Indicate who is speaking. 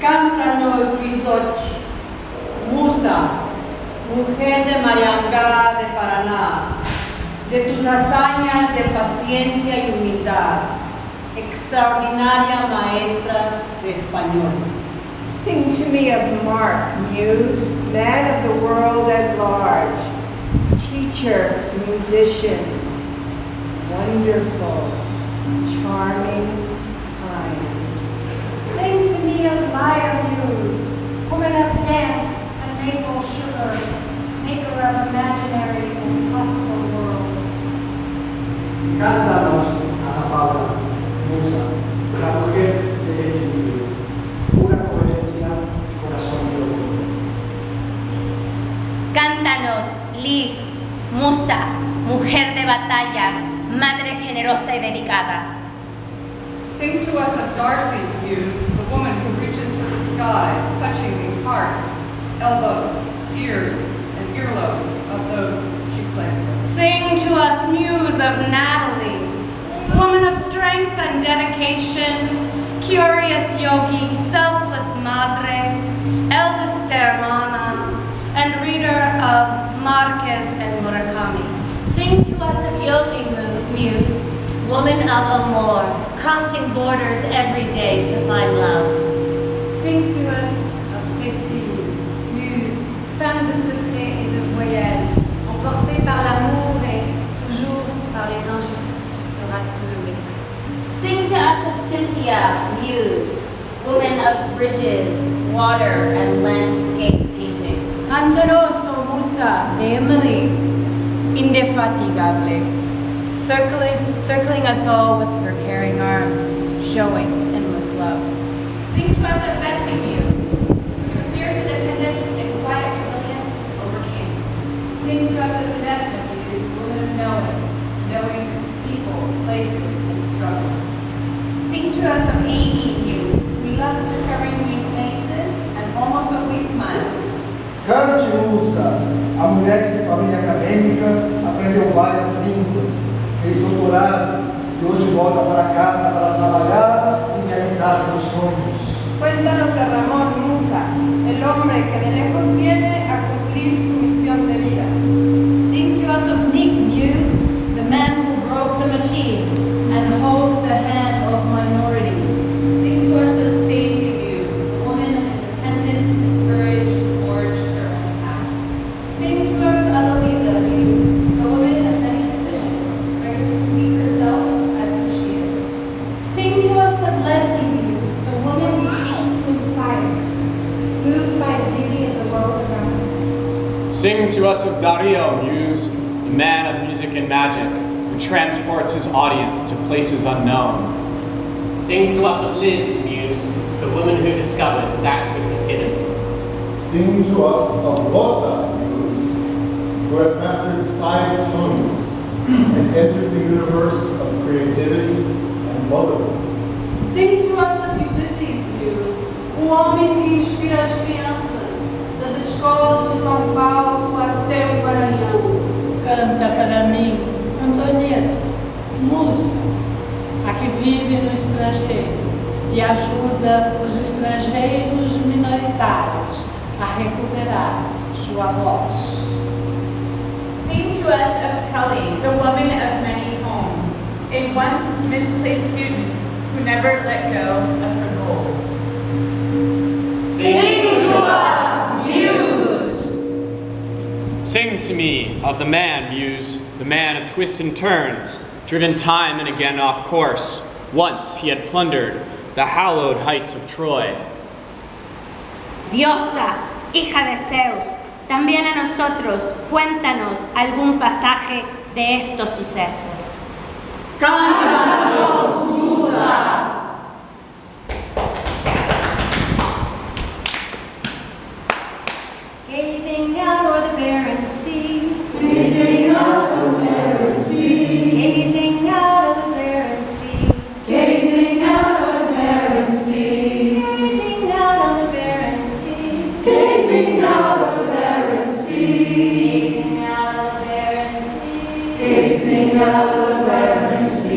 Speaker 1: Cántanos, Bisochi, musa, mujer de Mariangá de Paraná, de tus hazañas de paciencia y humildad, extraordinaria maestra de español.
Speaker 2: Sing to me of Mark, muse, man of the world at large, teacher, musician, wonderful, charming.
Speaker 3: Sing to me of lyre muse, woman of dance and maple sugar, maker of imaginary and possible worlds.
Speaker 4: Cántanos, Ana Paula, musa, la mujer de equilibrio, pura coherencia, corazón de orgullo.
Speaker 5: Cántanos, Liz, musa, mujer de batallas, madre generosa y dedicada.
Speaker 6: Sing to us of Darcy, Muse, the woman who reaches for the sky, touching the heart, elbows, ears, and earlobes of those she plays with.
Speaker 7: Sing to us, muse of Natalie, woman of strength and dedication, curious yogi, selfless madre, eldest hermana, and reader of Marquez and Murakami.
Speaker 5: Sing to us of Yogi Muse, woman of amor, crossing borders every day to find love.
Speaker 3: Sing to us of Cécile, muse, femme de secret et de voyage, emportée par l'amour et toujours par les injustices sera soulevée.
Speaker 5: Sing to us of Cynthia, Muse, woman of bridges, water, and landscape paintings.
Speaker 8: Cántanos, oh Musa, de Emily, indefatigable, circling, circling us all with her caring arms, showing endless love.
Speaker 9: Sing to us of Betsy Muse, her fierce independence and quiet resilience overcame.
Speaker 3: Sing to us of Vanessa Muse, woman of knowing, knowing people, places, and struggles.
Speaker 9: Sing to us of Amy Muse, who loves discovering new places and almost always smiles.
Speaker 4: Cante Musa, a mulher que de família acadêmica aprendeu várias línguas, fez doutorado e hoje volta para casa para trabalhar e realizar seus sonhos.
Speaker 2: Cuéntanos a Ramón Musa, el hombre que de lejos viene a cumplir su misión de vida.
Speaker 3: Sing to us of
Speaker 10: Dario Muse, the man of music and magic, who transports his audience to places unknown.
Speaker 11: Sing to us of Liz, Muse, the woman who discovered that which was hidden.
Speaker 12: Sing to us of Lotta Muse, who has mastered five tones and entered the universe of creativity and modeling.
Speaker 7: Sing to us of Ulysses Muse, o homem que inspira as crianças, das escolas de São Paulo
Speaker 1: a recuperar sua voz.
Speaker 13: Sing to us of Kelly, the woman of many homes, a once misplaced student who never let go of her goals.
Speaker 14: Sing to us, Muse!
Speaker 10: Sing to me of the man, Muse, the man of twists and turns, driven time and again off course. Once he had plundered the hallowed heights of Troy.
Speaker 5: Diosa, hija de Zeus, también a nosotros cuéntanos algún pasaje de estos sucesos.
Speaker 3: gazing out
Speaker 14: of every